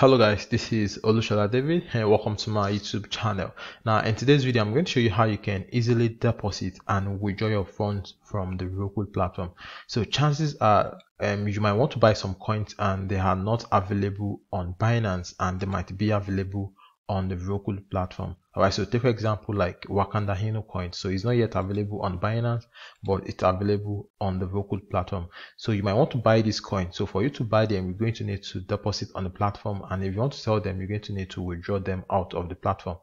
Hello guys, this is Olusola David and welcome to my YouTube channel. Now in today's video, I'm going to show you how you can easily deposit and withdraw your funds from the Roqqu platform. So chances are um, you might want to buy some coins and they are not available on Binance and they might be available on the Roqqu platform. Alright, so take for example like Wakanda Inu coin. So it's not yet available on Binance, but it's available on the Roqqu platform. So you might want to buy this coin. So for you to buy them, you're going to need to deposit on the platform. And if you want to sell them, you're going to need to withdraw them out of the platform.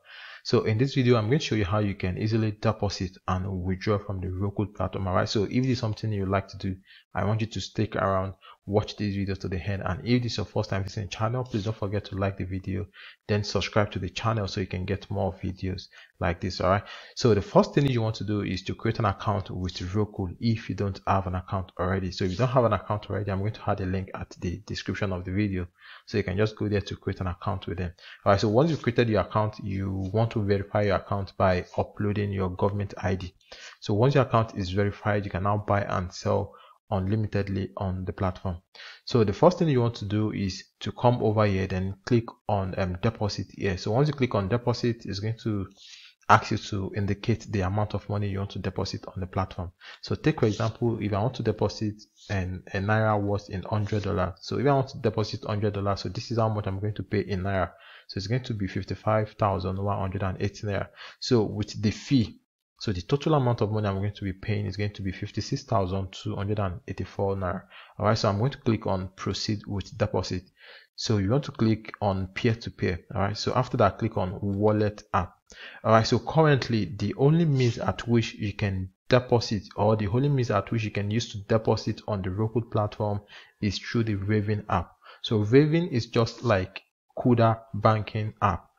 So in this video, I'm going to show you how you can easily deposit and withdraw from the Roqqu platform. Alright, so if this is something you like to do, I want you to stick around watch these videos to the end. And if this is your first time visiting the channel please don't forget to like the video then subscribe to the channel so you can get more videos like this all right? So the first thing you want to do is to create an account with Roqqu if you don't have an account already. So if you don't have an account already I'm going to add a link at the description of the video. So you can just go there to create an account with them. All right so once you've created your account you want to verify your account by uploading your government ID so once your account is verified you can now buy and sell unlimitedly on the platform. So the first thing you want to do is to come over here then click on um, deposit here. So once you click on deposit it's going to ask you to indicate the amount of money you want to deposit on the platform. So take for example if i want to deposit an a naira worth in hundred dollars. So if i want to deposit hundred dollars so this is how much i'm going to pay in naira. So it's going to be 55,180 naira. So with the fee so the total amount of money I'm going to be paying is going to be 56,284 naira. All right, so I'm going to click on proceed with deposit. So you want to click on peer to peer. All right, so after that, click on wallet app. All right, so currently the only means at which you can deposit or the only means at which you can use to deposit on the Roqqu platform is through the Raven app. So Raven is just like Kuda banking app.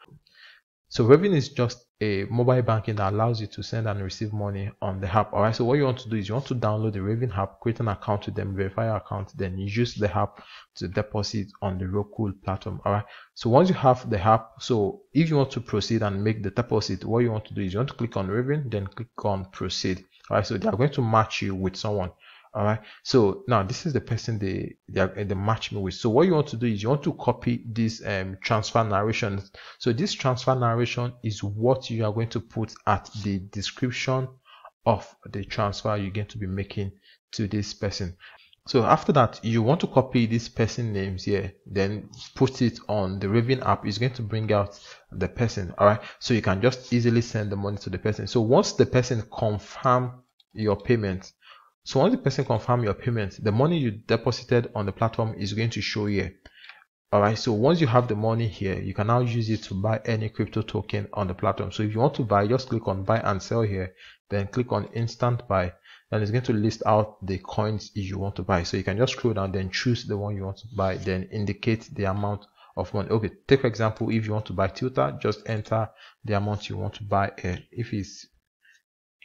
So Raven is just a mobile banking that allows you to send and receive money on the app. Alright, so what you want to do is you want to download the Raven app, create an account with them, verify your account, then use the app to deposit on the Roqqu platform. Alright, so once you have the app, so if you want to proceed and make the deposit, what you want to do is you want to click on Raven, then click on proceed. Alright, so they are going to match you with someone all right so now this is the person they they, are, they match me with. So what you want to do is you want to copy this um, transfer narration. So this transfer narration is what you are going to put at the description of the transfer you're going to be making to this person. So after that you want to copy this person names here then put it on the Raven app. Is going to bring out the person all right so you can just easily send the money to the person. So once the person confirm your payment so once the person confirm your payment, the money you deposited on the platform is going to show here. Alright, so once you have the money here, you can now use it to buy any crypto token on the platform. So if you want to buy, just click on buy and sell here, then click on instant buy, and it's going to list out the coins you want to buy. So you can just scroll down, then choose the one you want to buy, then indicate the amount of money. Okay, take for example, if you want to buy Tilta, just enter the amount you want to buy. If it's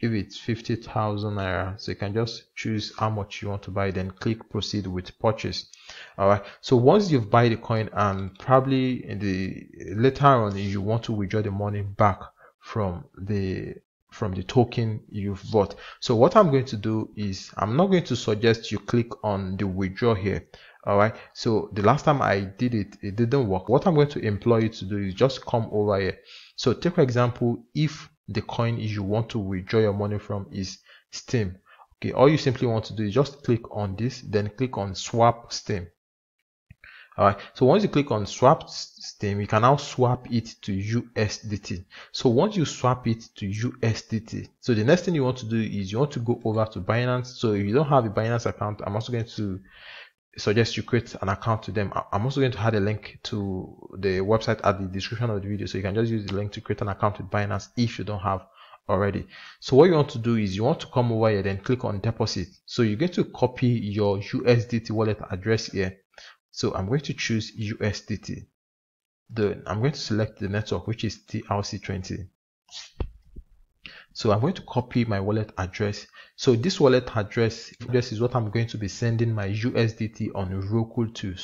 if it's 50,000 naira. So you can just choose how much you want to buy then click proceed with purchase. All right so once you've buy the coin and probably in the later on you want to withdraw the money back from the from the token you've bought. So what i'm going to do is i'm not going to suggest you click on the withdraw here. All right so the last time i did it it didn't work. What i'm going to employ you to do is just come over here. So take for example if the coin you want to withdraw your money from is steam. Okay all you simply want to do is just click on this then click on swap steam. All right so once you click on swap steam you can now swap it to usdt so once you swap it to usdt so the next thing you want to do is you want to go over to binance. So if you don't have a binance account i'm also going to suggest you create an account to them. I'm also going to add a link to the website at the description of the video. So you can just use the link to create an account with Binance if you don't have already. So what you want to do is you want to come over here, then click on deposit. So you're going to copy your USDT wallet address here. So I'm going to choose USDT. Then I'm going to select the network, which is TRC20. So I'm going to copy my wallet address. So this wallet address, address is what I'm going to be sending my USDT on Roqqu to.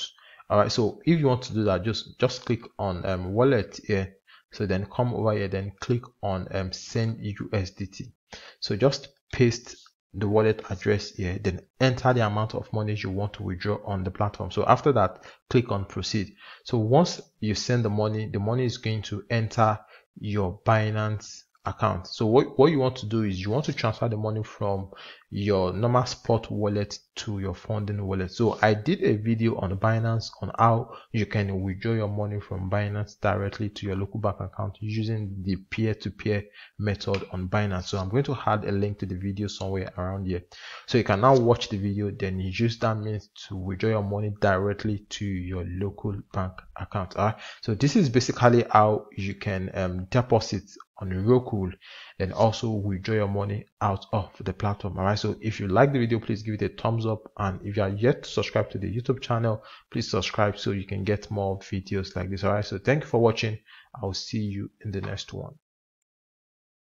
All right. So if you want to do that, just just click on um, wallet here. So then come over here, then click on um, send USDT. So just paste the wallet address here then enter the amount of money you want to withdraw on the platform so after that click on proceed so once you send the money the money is going to enter your binance account. So what, what you want to do is you want to transfer the money from your normal spot wallet to your funding wallet. So I did a video on Binance on how you can withdraw your money from Binance directly to your local bank account using the peer-to-peer -peer method on Binance. So I'm going to add a link to the video somewhere around here. So you can now watch the video, then you use that means to withdraw your money directly to your local bank account. All right. So this is basically how you can um, deposit on Roqqu then also withdraw your money out of the platform. All right. So if you like the video, please give it a thumbs up. And if you are yet to subscribe to the YouTube channel, please subscribe so you can get more videos like this. All right. So thank you for watching. I'll see you in the next one.